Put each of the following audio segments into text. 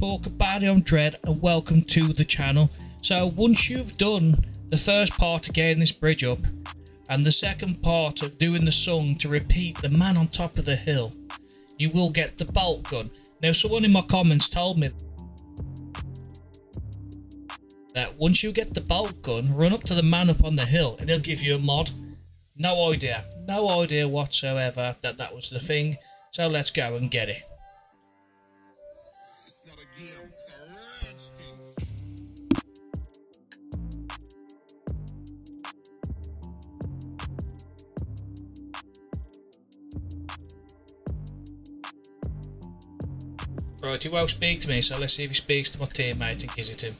talk about it on Dread and welcome to the channel. So once you've done the first part of getting this bridge up and the second part of doing the song to repeat the man on top of the hill, you will get the bolt gun. Now someone in my comments told me that once you get the bolt gun, run up to the man up on the hill and he'll give you a mod. No idea, no idea whatsoever that that was the thing. So let's go and get it. Right, he won't speak to me, so let's see if he speaks to my teammate and gives it him.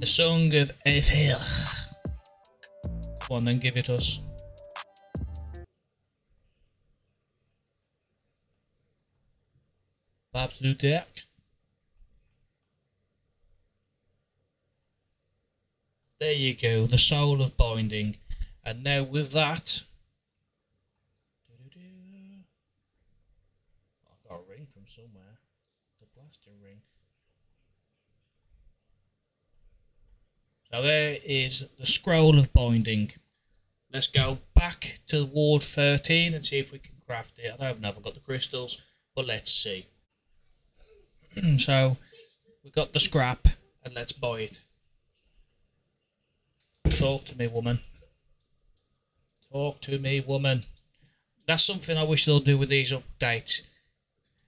The Song of Eafir. Come on then, give it us. Babs Lutek. There you go, the soul of binding. And now with that, I got a ring from somewhere. The blaster ring. So there is the scroll of binding. Let's go back to Ward 13 and see if we can craft it. I don't know if I've got the crystals, but let's see. so we've got the scrap and let's buy it. Talk to me, woman. Talk to me, woman. That's something I wish they'll do with these updates.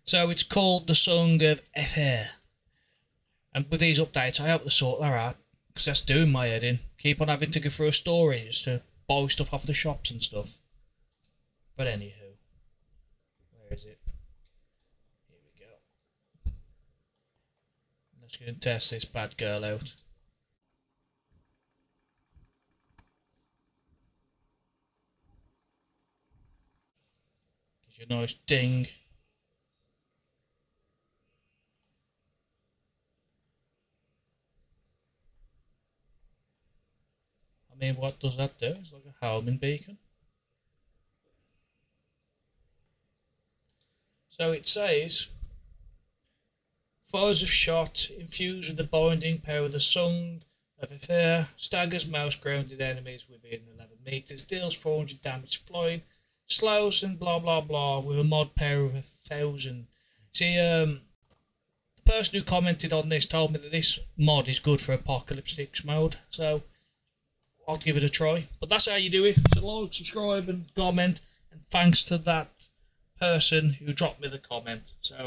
So it's called the Song of Eafir. And with these updates, I hope they sort that out. Because that's doing my head in. Keep on having to go through a story just to buy stuff off the shops and stuff. But anywho. Where is it? Here we go. Let's go and test this bad girl out. Gives you a nice ding. I mean, what does that do? It's like a homing beacon. So it says, fires of shot infused with the binding power of the song of Eafir, staggers mouse grounded enemies within 11 meters, deals 400 damage flying, slows and blah blah blah with a mod power of a thousand. See, um, the person who commented on this told me that this mod is good for Apocalypse 6 mode, so I'll give it a try. But that's how you do it. So like, subscribe, and comment. And thanks to that person who dropped me the comment. So